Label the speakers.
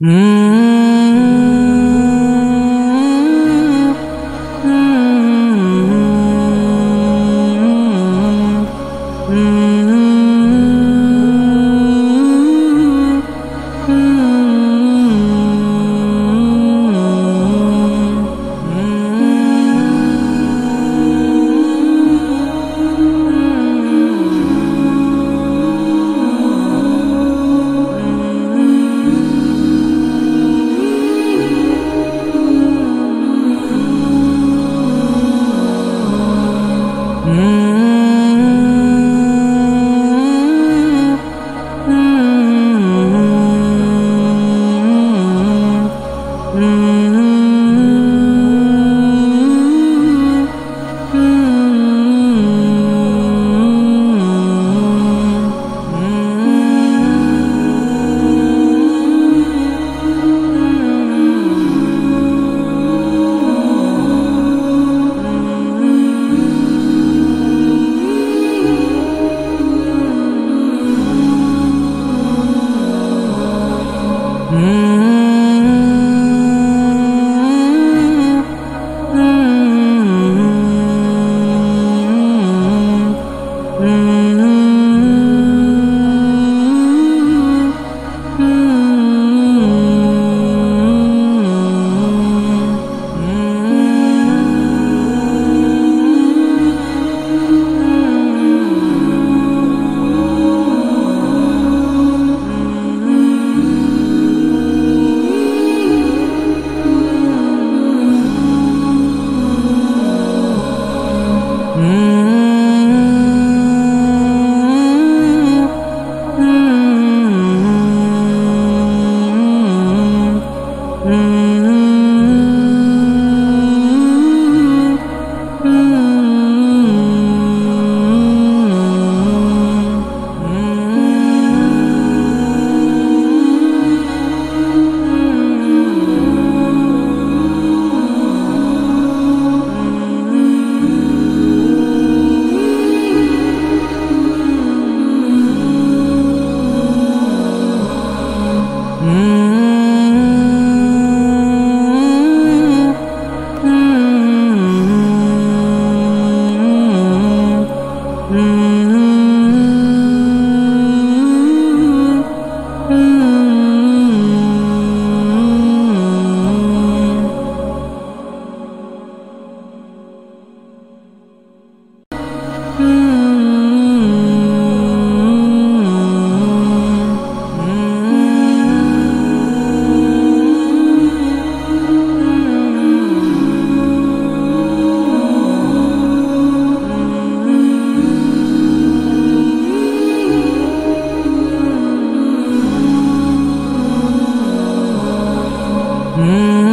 Speaker 1: Mmm, hmm hmm Mm. Mm. Mm.